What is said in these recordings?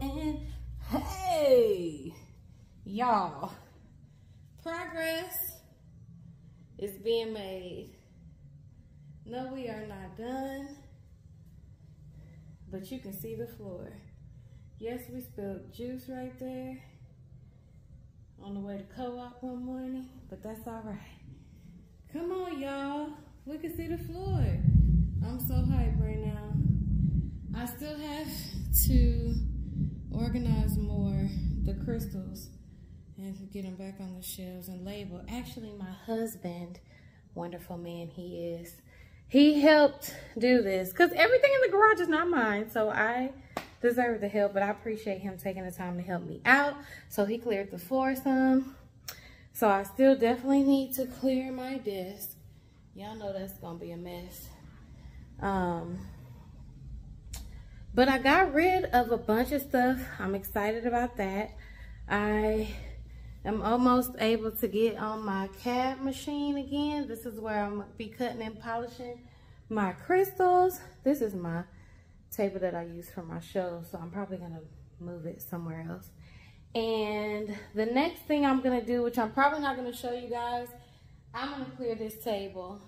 in Hey, y'all. Progress is being made. No, we are not done. But you can see the floor. Yes, we spilled juice right there on the way to co-op one morning, but that's all right. Come on, y'all. We can see the floor. I'm so hyped right now. I still have to organize more the crystals and get them back on the shelves and label. Actually, my husband, wonderful man he is, he helped do this because everything in the garage is not mine. So I deserve the help, but I appreciate him taking the time to help me out. So he cleared the floor some. So I still definitely need to clear my desk. Y'all know that's gonna be a mess. Um, but I got rid of a bunch of stuff. I'm excited about that. I am almost able to get on my cab machine again. This is where I'm be cutting and polishing my crystals. This is my table that I use for my show, so I'm probably gonna move it somewhere else. And the next thing I'm gonna do, which I'm probably not gonna show you guys, I'm gonna clear this table.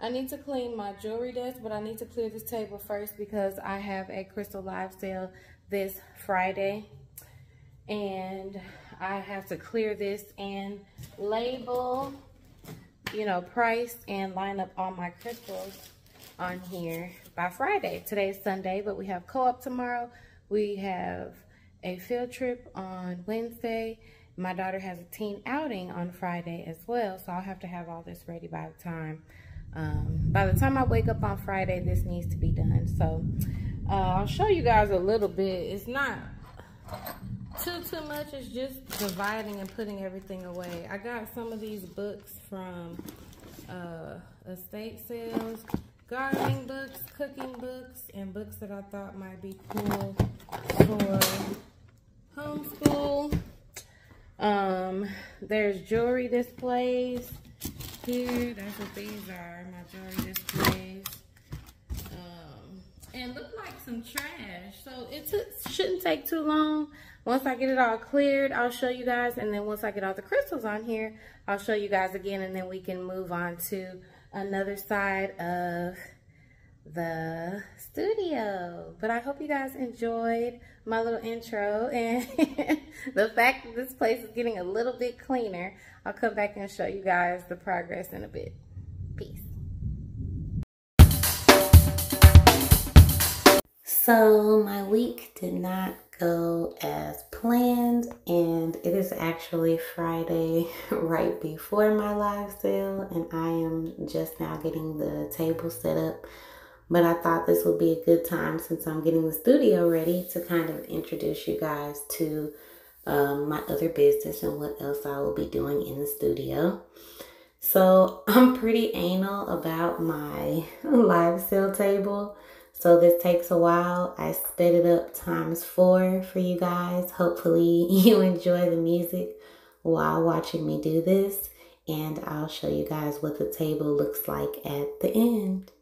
I need to clean my jewelry desk, but I need to clear this table first because I have a crystal live sale this Friday. And I have to clear this and label, you know, price and line up all my crystals on here by Friday. Today's Sunday, but we have co-op tomorrow. We have a field trip on Wednesday. My daughter has a teen outing on Friday as well, so I'll have to have all this ready by the time um, by the time I wake up on Friday, this needs to be done. So uh, I'll show you guys a little bit. It's not too, too much. It's just dividing and putting everything away. I got some of these books from uh, estate sales, gardening books, cooking books, and books that I thought might be cool for homeschool. Um, there's jewelry displays here. That's what these are, my jewelry displays. Um, and look like some trash. So it shouldn't take too long. Once I get it all cleared, I'll show you guys. And then once I get all the crystals on here, I'll show you guys again. And then we can move on to another side of the studio. But I hope you guys enjoyed my little intro and the fact that this place is getting a little bit cleaner. I'll come back and show you guys the progress in a bit. Peace. So my week did not go as planned and it is actually Friday right before my live sale and I am just now getting the table set up but I thought this would be a good time since I'm getting the studio ready to kind of introduce you guys to um, my other business and what else I will be doing in the studio. So I'm pretty anal about my live sale table. So this takes a while. I sped it up times four for you guys. Hopefully you enjoy the music while watching me do this. And I'll show you guys what the table looks like at the end.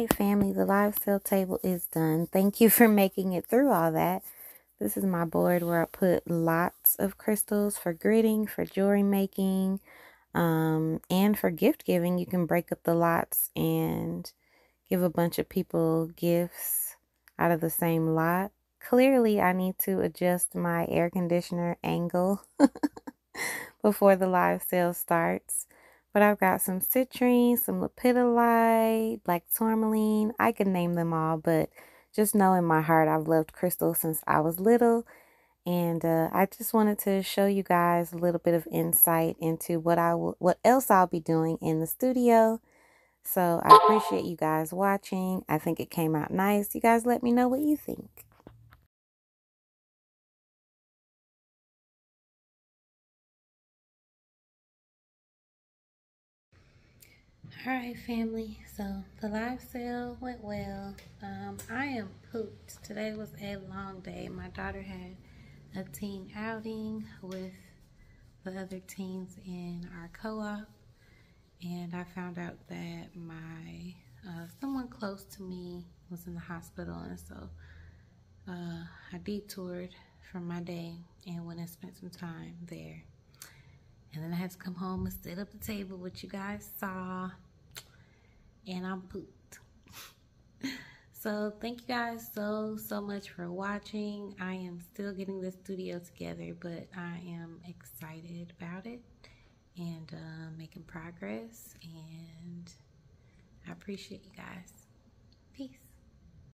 Right, family, the live sale table is done. Thank you for making it through all that. This is my board where I put lots of crystals for gridding, for jewelry making, um, and for gift giving. You can break up the lots and give a bunch of people gifts out of the same lot. Clearly, I need to adjust my air conditioner angle before the live sale starts. But I've got some citrine, some lepidolite, black tourmaline. I can name them all, but just know in my heart I've loved crystals since I was little. And uh, I just wanted to show you guys a little bit of insight into what I will, what else I'll be doing in the studio. So I appreciate you guys watching. I think it came out nice. You guys let me know what you think. All right, family. So the live sale went well. Um, I am pooped. Today was a long day. My daughter had a team outing with the other teens in our co-op, and I found out that my uh, someone close to me was in the hospital, and so uh, I detoured from my day and went and spent some time there. And then I had to come home and sit up the table, which you guys saw and I'm pooped. so thank you guys so, so much for watching. I am still getting the studio together, but I am excited about it and uh, making progress. And I appreciate you guys. Peace.